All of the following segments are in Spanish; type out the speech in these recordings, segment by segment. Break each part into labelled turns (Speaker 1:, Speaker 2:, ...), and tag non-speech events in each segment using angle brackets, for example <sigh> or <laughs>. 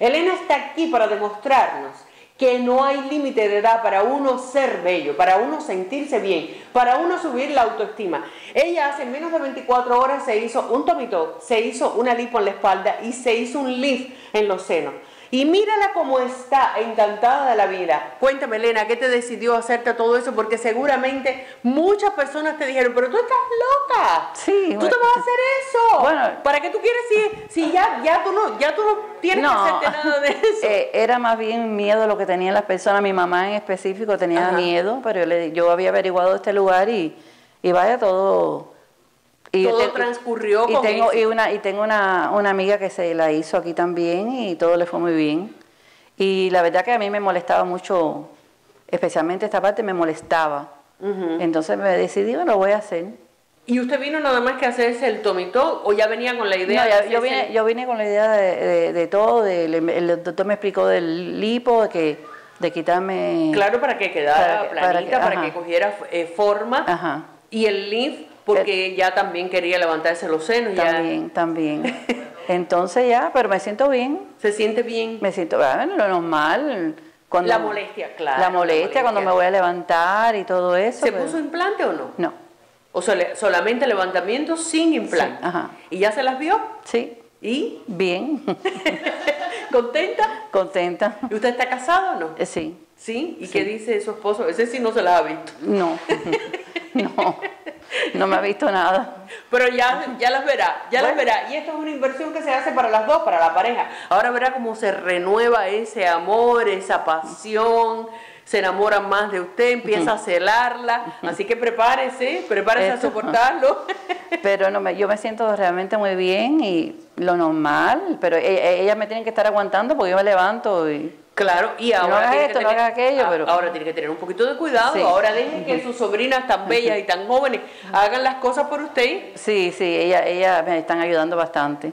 Speaker 1: Elena está aquí para demostrarnos que no hay límite de edad para uno ser bello, para uno sentirse bien, para uno subir la autoestima. Ella hace menos de 24 horas se hizo un tomito, se hizo una lipo en la espalda y se hizo un lift en los senos. Y mírala cómo está, encantada de la vida. Cuéntame, Elena, ¿qué te decidió hacerte todo eso? Porque seguramente muchas personas te dijeron, pero tú estás loca.
Speaker 2: Sí.
Speaker 1: Tú te vas a hacer eso. Bueno. ¿Para qué tú quieres si, si ya, ya, tú no, ya tú no tienes que hacerte nada de <laughs> eso?
Speaker 2: Eh, era más bien miedo lo que tenían las personas. Mi mamá en específico tenía miedo, pero yo, le, yo había averiguado este lugar y, y vaya todo
Speaker 1: y todo transcurrió
Speaker 2: y tengo y una y tengo una, una, amiga que se la hizo aquí también y todo le fue muy bien y la verdad que a mí me molestaba mucho especialmente esta parte me molestaba entonces me decidí bueno lo voy a hacer
Speaker 1: ¿Y usted vino nada más que hacerse el tomito o ya venía con la idea?
Speaker 2: No, yo, vine, yo vine con la idea de, de, todo, el doctor me explicó del lipo, de que de quitarme...
Speaker 1: Claro, para que quedara planita, para que, cogiera eh, forma. Ajá. Y el lymph porque ya también quería levantarse los senos.
Speaker 2: También, también. Entonces ya, pero me siento bien.
Speaker 1: ¿Se siente bien?
Speaker 2: Me siento, bueno, lo normal.
Speaker 1: Cuando, la molestia, claro.
Speaker 2: La molestia, cuando me voy a levantar y todo eso.
Speaker 1: ¿Se pues. puso implante o no?
Speaker 2: No.
Speaker 1: O sea, solamente levantamiento sin implante. ajá. ¿Y ya se las vio?
Speaker 2: Sí.
Speaker 1: ¿Y?
Speaker 2: Bien. <laughs>
Speaker 1: ¿Contenta?
Speaker 2: Contenta.
Speaker 1: ¿Y usted está casado o no?
Speaker 2: Eh, sí.
Speaker 1: ¿Sí? ¿Y qué dice su esposo? Ese sí no se las ha visto.
Speaker 2: No. <laughs> <laughs> no. No me ha visto nada.
Speaker 1: Pero ya, ya las verá, ya las verá. Y esto es una inversión que se hace para las dos, para la pareja. Ahora verá cómo se renueva ese amor, esa pasión. Se enamora más de usted, empieza a celarla. Así que prepárese, prepárese a soportarlo.
Speaker 2: Pero no, yo me siento realmente muy bien y lo normal. Pero e, ella, me tiene que estar aguantando porque yo me levanto y
Speaker 1: Claro, y ahora,
Speaker 2: tiene, que tener, aquello, pero...
Speaker 1: ahora tiene que tener un poquito de cuidado. Ahora dejen que sus sobrinas tan bellas y tan jóvenes hagan las cosas por usted.
Speaker 2: Sí, sí, ella, ella me están ayudando bastante.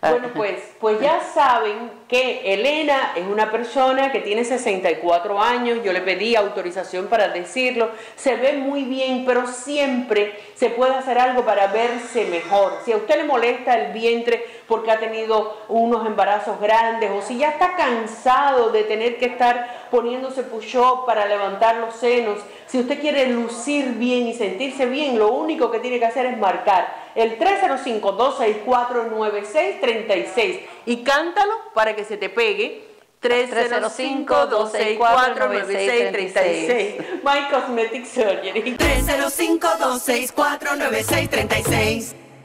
Speaker 1: Bueno, pues, pues ya saben que Elena es una persona que tiene 64 años, yo le pedí autorización para decirlo, se ve muy bien, pero siempre se puede hacer algo para verse mejor. Si a usted le molesta el vientre porque ha tenido unos embarazos grandes o si ya está cansado de tener que estar poniéndose push-up para levantar los senos, si usted quiere lucir bien y sentirse bien, lo único que tiene que hacer es marcar el 305-264-9636 y cántalo para que se te pegue. 305-264-9636. My Cosmetic Surgery.
Speaker 3: 305-264-9636.